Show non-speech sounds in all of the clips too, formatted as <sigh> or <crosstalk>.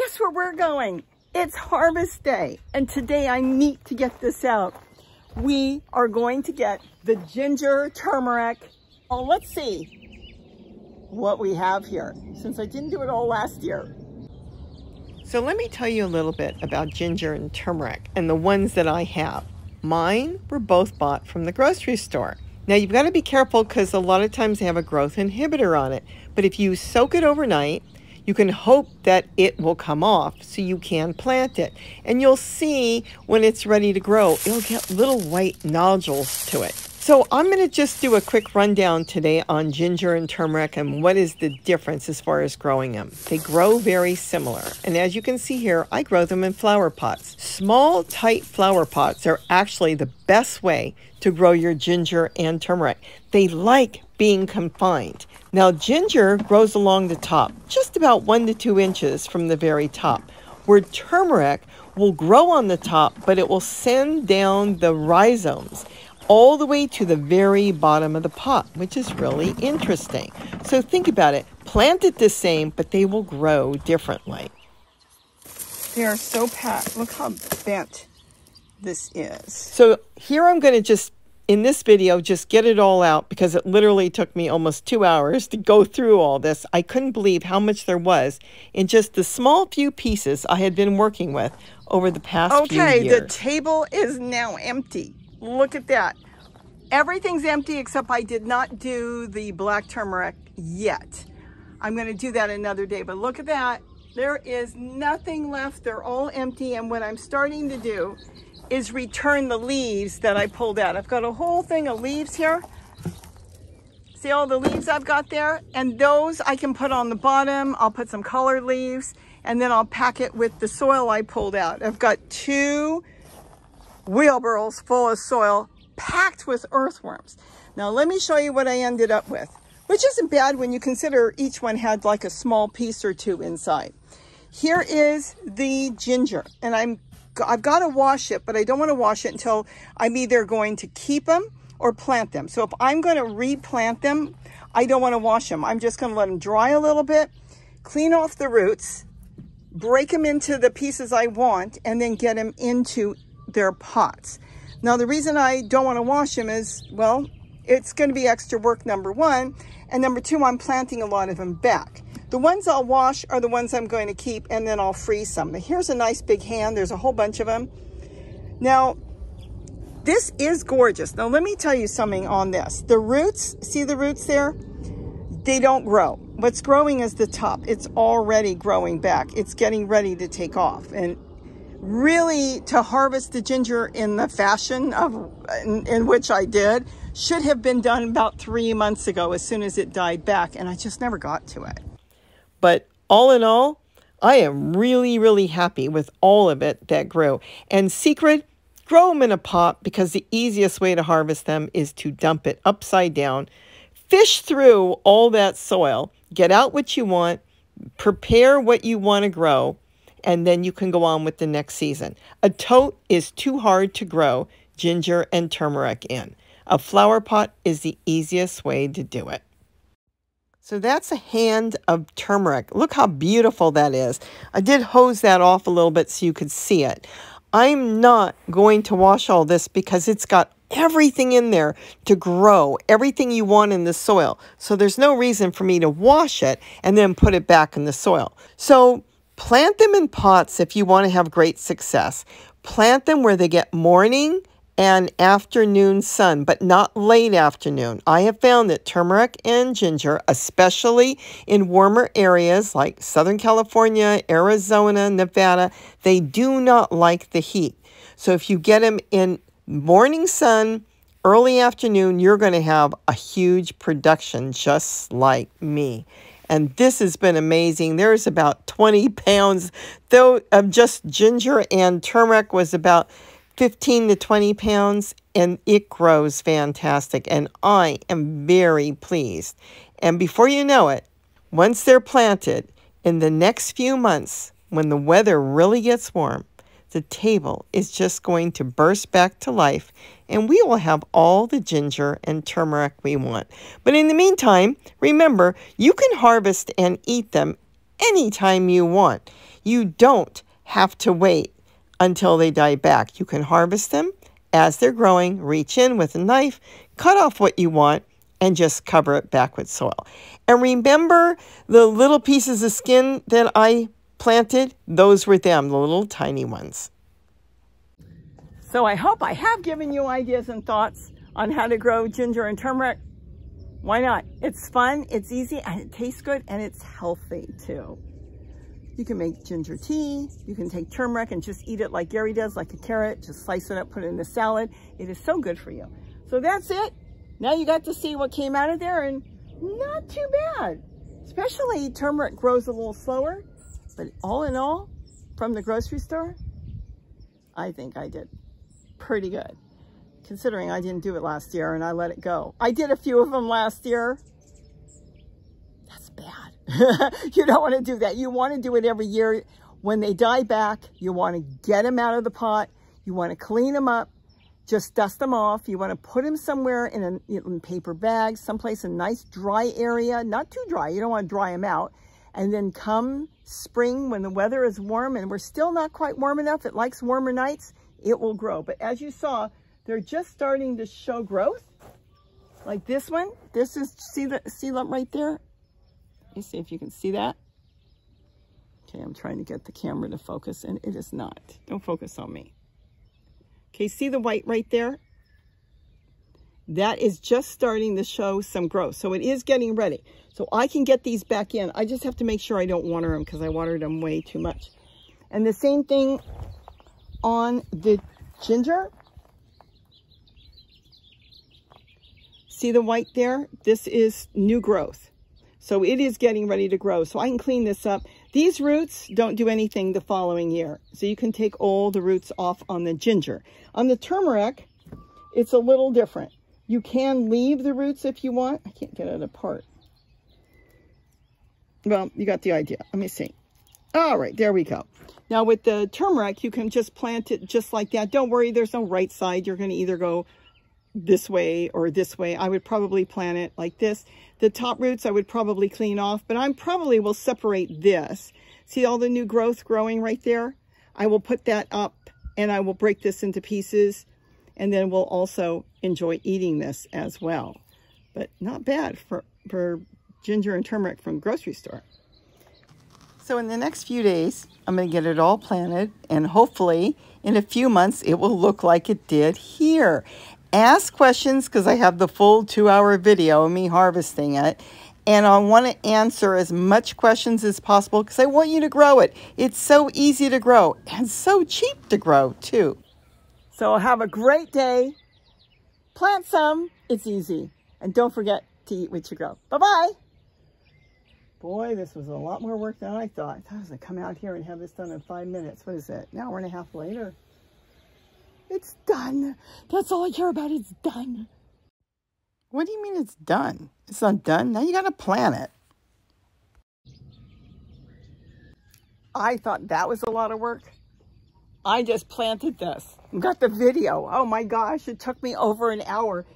guess where we're going? It's harvest day, and today I need to get this out. We are going to get the ginger turmeric. Oh, let's see what we have here, since I didn't do it all last year. So let me tell you a little bit about ginger and turmeric and the ones that I have. Mine were both bought from the grocery store. Now you've got to be careful because a lot of times they have a growth inhibitor on it. But if you soak it overnight you can hope that it will come off so you can plant it. And you'll see when it's ready to grow, it'll get little white nodules to it. So I'm going to just do a quick rundown today on ginger and turmeric and what is the difference as far as growing them. They grow very similar. And as you can see here, I grow them in flower pots. Small, tight flower pots are actually the best way to grow your ginger and turmeric. They like being confined. Now, ginger grows along the top, just about one to two inches from the very top, where turmeric will grow on the top, but it will send down the rhizomes all the way to the very bottom of the pot, which is really interesting. So think about it. Plant it the same, but they will grow differently. They are so packed. Look how bent this is. So here I'm going to just in this video, just get it all out because it literally took me almost two hours to go through all this. I couldn't believe how much there was in just the small few pieces I had been working with over the past okay, few years. Okay, the table is now empty. Look at that. Everything's empty except I did not do the black turmeric yet. I'm going to do that another day, but look at that. There is nothing left. They're all empty. And what I'm starting to do is return the leaves that I pulled out. I've got a whole thing of leaves here. See all the leaves I've got there? And those I can put on the bottom. I'll put some colored leaves and then I'll pack it with the soil I pulled out. I've got two wheelbarrows full of soil packed with earthworms. Now let me show you what I ended up with, which isn't bad when you consider each one had like a small piece or two inside. Here is the ginger, and I'm I've got to wash it, but I don't want to wash it until I'm either going to keep them or plant them. So if I'm going to replant them, I don't want to wash them. I'm just going to let them dry a little bit, clean off the roots, break them into the pieces I want, and then get them into their pots. Now, the reason I don't want to wash them is, well, it's going to be extra work, number one. And number two, I'm planting a lot of them back. The ones I'll wash are the ones I'm going to keep and then I'll freeze some. Here's a nice big hand. There's a whole bunch of them. Now, this is gorgeous. Now, let me tell you something on this. The roots, see the roots there? They don't grow. What's growing is the top. It's already growing back. It's getting ready to take off. And really to harvest the ginger in the fashion of in, in, which I did should have been done about three months ago as soon as it died back and I just never got to it. But all in all, I am really, really happy with all of it that grew. And secret, grow them in a pot because the easiest way to harvest them is to dump it upside down, fish through all that soil, get out what you want, prepare what you want to grow, and then you can go on with the next season. A tote is too hard to grow ginger and turmeric in. A flower pot is the easiest way to do it. So that's a hand of turmeric. Look how beautiful that is. I did hose that off a little bit so you could see it. I'm not going to wash all this because it's got everything in there to grow, everything you want in the soil. So there's no reason for me to wash it and then put it back in the soil. So plant them in pots if you want to have great success. Plant them where they get morning and afternoon sun, but not late afternoon. I have found that turmeric and ginger, especially in warmer areas like Southern California, Arizona, Nevada, they do not like the heat. So if you get them in morning sun, early afternoon, you're going to have a huge production just like me. And this has been amazing. There's about 20 pounds, though, of just ginger and turmeric was about 15 to 20 pounds and it grows fantastic and I am very pleased. And before you know it, once they're planted, in the next few months, when the weather really gets warm, the table is just going to burst back to life and we will have all the ginger and turmeric we want. But in the meantime, remember, you can harvest and eat them anytime you want. You don't have to wait until they die back. You can harvest them as they're growing, reach in with a knife, cut off what you want, and just cover it back with soil. And remember the little pieces of skin that I planted? Those were them, the little tiny ones. So I hope I have given you ideas and thoughts on how to grow ginger and turmeric. Why not? It's fun, it's easy, and it tastes good, and it's healthy too. You can make ginger tea. You can take turmeric and just eat it like Gary does, like a carrot. Just slice it up, put it in a salad. It is so good for you. So that's it. Now you got to see what came out of there and not too bad. Especially turmeric grows a little slower. But all in all, from the grocery store, I think I did pretty good. Considering I didn't do it last year and I let it go. I did a few of them last year. That's bad. <laughs> you don't want to do that. You want to do it every year. When they die back, you want to get them out of the pot. You want to clean them up. Just dust them off. You want to put them somewhere in a in paper bag, someplace a nice dry area, not too dry. You don't want to dry them out. And then come spring when the weather is warm and we're still not quite warm enough, it likes warmer nights, it will grow. But as you saw, they're just starting to show growth. Like this one, this is, see the see lump right there? Let me see if you can see that. Okay, I'm trying to get the camera to focus, and it is not. Don't focus on me. Okay, see the white right there? That is just starting to show some growth. So it is getting ready. So I can get these back in. I just have to make sure I don't water them because I watered them way too much. And the same thing on the ginger. See the white there? This is new growth. So it is getting ready to grow. So I can clean this up. These roots don't do anything the following year. So you can take all the roots off on the ginger. On the turmeric, it's a little different. You can leave the roots if you want. I can't get it apart. Well, you got the idea. Let me see. All right, there we go. Now with the turmeric, you can just plant it just like that. Don't worry, there's no right side. You're going to either go this way or this way. I would probably plant it like this. The top roots I would probably clean off, but I probably will separate this. See all the new growth growing right there? I will put that up and I will break this into pieces and then we'll also enjoy eating this as well. But not bad for, for ginger and turmeric from grocery store. So in the next few days, I'm going to get it all planted and hopefully in a few months it will look like it did here ask questions because I have the full two hour video of me harvesting it. And I want to answer as much questions as possible because I want you to grow it. It's so easy to grow and so cheap to grow too. So have a great day. Plant some. It's easy. And don't forget to eat what you grow. Bye-bye. Boy, this was a lot more work than I thought. I thought I was going to come out here and have this done in five minutes. What is it? An hour and a half later. It's done. That's all I care about. It's done. What do you mean it's done? It's not done. Now you got to plan it. I thought that was a lot of work. I just planted this. Got the video. Oh my gosh, it took me over an hour.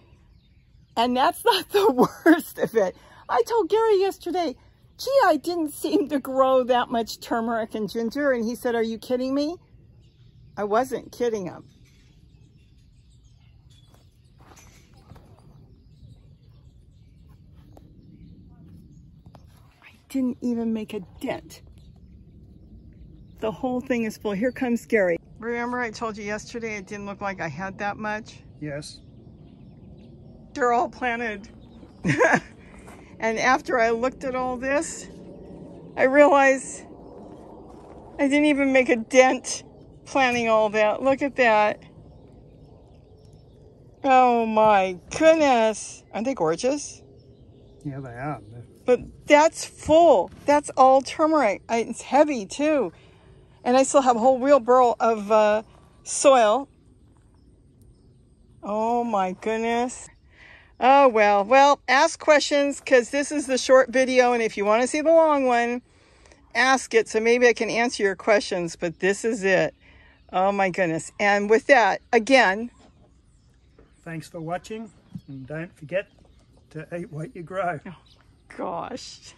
And that's not <laughs> the worst of it. I told Gary yesterday, gee, I didn't <laughs> seem to grow that much turmeric and ginger. And he said, are you kidding me? I wasn't kidding him. I didn't even make a dent. The whole thing is full. Here comes Gary. Remember I told you yesterday it didn't look like I had that much? Yes. They're all planted. <laughs> and after I looked at all this, I realized I didn't even make a dent planting all that. Look at that. Oh my goodness. Aren't they gorgeous? Yeah, they are. But that's full. That's all turmeric. I, it's heavy too. And I still have a whole wheelbarrow of uh, soil. Oh my goodness. Oh well, well, ask questions because this is the short video. And if you want to see the long one, ask it. So maybe I can answer your questions, but this is it. Oh my goodness. And with that, again. Thanks for watching. And don't forget to eat what you grow. Oh gosh.